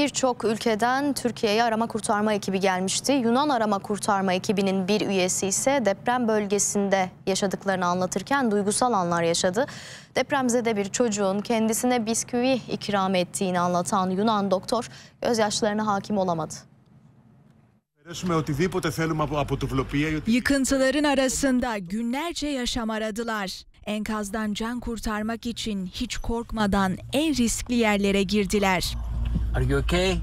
Birçok ülkeden Türkiye'ye arama kurtarma ekibi gelmişti. Yunan arama kurtarma ekibinin bir üyesi ise deprem bölgesinde yaşadıklarını anlatırken duygusal anlar yaşadı. Depremzede bir çocuğun kendisine bisküvi ikram ettiğini anlatan Yunan doktor gözyaşlarına hakim olamadı. Yıkıntıların arasında günlerce yaşam aradılar. Enkazdan can kurtarmak için hiç korkmadan en riskli yerlere girdiler. Are you okay?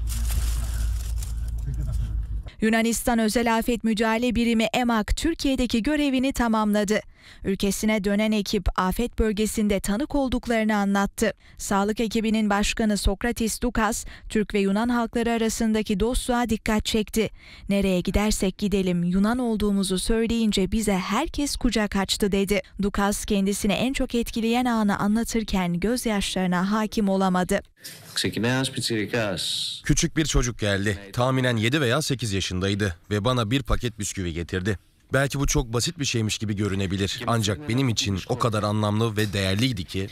Yunanistan Özel Afet Müdahale Birimi EMAK Türkiye'deki görevini tamamladı. Ülkesine dönen ekip afet bölgesinde tanık olduklarını anlattı. Sağlık ekibinin başkanı Sokratis Dukas, Türk ve Yunan halkları arasındaki dostluğa dikkat çekti. Nereye gidersek gidelim Yunan olduğumuzu söyleyince bize herkes kucak açtı dedi. Dukas kendisini en çok etkileyen anı anlatırken gözyaşlarına hakim olamadı. Küçük bir çocuk geldi. Tahminen 7 veya 8 yaşında yaşındaydı ve bana bir paket bisküvi getirdi. Belki bu çok basit bir şeymiş gibi görünebilir. Ancak benim için o kadar anlamlı ve değerliydi ki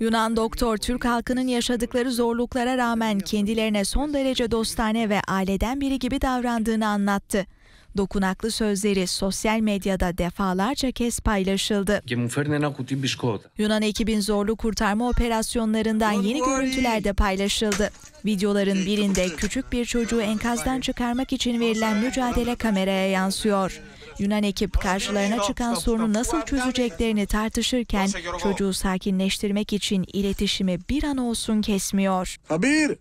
Yunan doktor Türk halkının yaşadıkları zorluklara rağmen kendilerine son derece dostane ve aileden biri gibi davrandığını anlattı. Dokunaklı sözleri sosyal medyada defalarca kez paylaşıldı. Yunan ekibin zorlu kurtarma operasyonlarından yeni görüntüler de paylaşıldı. Videoların birinde küçük bir çocuğu enkazdan çıkarmak için verilen mücadele kameraya yansıyor. Yunan ekip karşılarına çıkan sorunu nasıl çözeceklerini tartışırken çocuğu sakinleştirmek için iletişimi bir an olsun kesmiyor. Habir!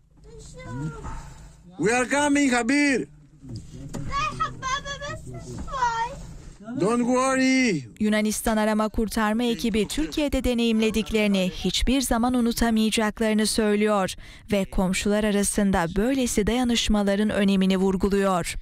We are coming Habir! Don't worry! Yunanistan arama kurtarma ekibi Türkiye'de deneyimlediklerini hiçbir zaman unutamayacaklarını söylüyor ve komşular arasında böylesi dayanışmaların önemini vurguluyor.